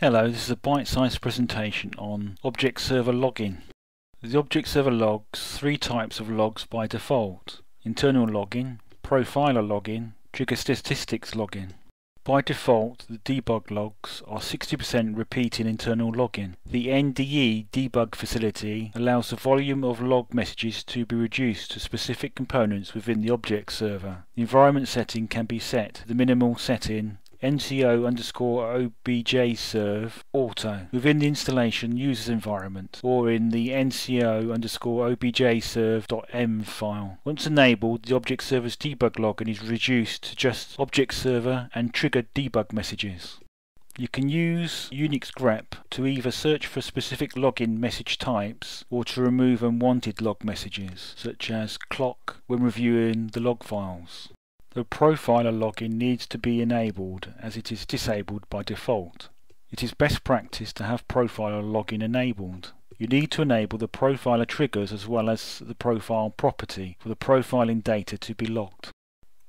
Hello, this is a bite-sized presentation on Object Server Logging. The Object Server logs three types of logs by default. Internal logging, Profiler logging, Trigger Statistics logging. By default, the debug logs are 60% repeating internal logging. The NDE debug facility allows the volume of log messages to be reduced to specific components within the object server. The environment setting can be set to the minimal setting nco underscore obj serve auto within the installation users environment or in the nco underscore obj serve.m file. Once enabled, the object server's debug logging is reduced to just object server and trigger debug messages. You can use Unix grep to either search for specific logging message types or to remove unwanted log messages, such as clock when reviewing the log files. The Profiler logging needs to be enabled as it is disabled by default. It is best practice to have Profiler logging enabled. You need to enable the Profiler triggers as well as the profile property for the profiling data to be logged.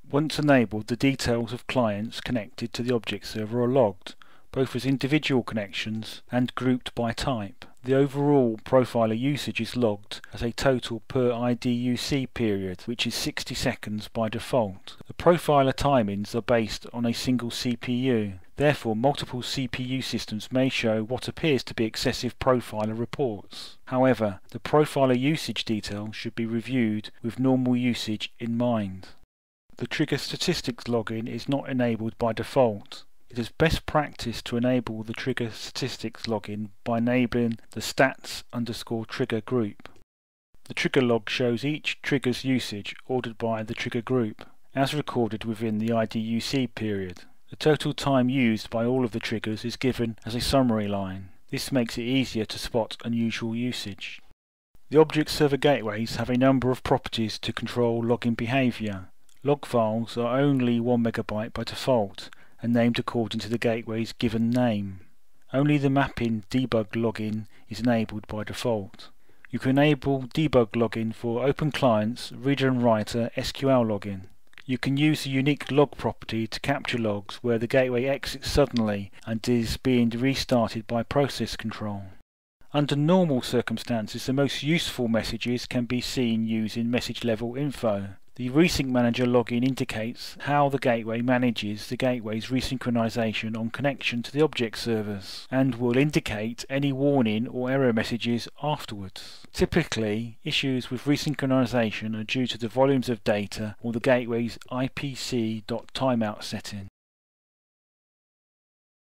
Once enabled, the details of clients connected to the object server are logged, both as individual connections and grouped by type. The overall profiler usage is logged as a total per IDUC period, which is 60 seconds by default. The profiler timings are based on a single CPU. Therefore, multiple CPU systems may show what appears to be excessive profiler reports. However, the profiler usage detail should be reviewed with normal usage in mind. The trigger statistics logging is not enabled by default. It is best practice to enable the trigger statistics logging by enabling the stats underscore trigger group. The trigger log shows each trigger's usage ordered by the trigger group, as recorded within the IDUC period. The total time used by all of the triggers is given as a summary line. This makes it easier to spot unusual usage. The object server gateways have a number of properties to control logging behavior. Log files are only 1 megabyte by default, and named according to the gateway's given name. Only the mapping debug logging is enabled by default. You can enable debug logging for open clients, reader and writer SQL logging. You can use the unique log property to capture logs where the gateway exits suddenly and is being restarted by process control. Under normal circumstances, the most useful messages can be seen using message level info. The Resync Manager logging indicates how the gateway manages the gateway's resynchronization on connection to the object servers and will indicate any warning or error messages afterwards. Typically, issues with resynchronization are due to the volumes of data or the gateway's IPC.timeout setting.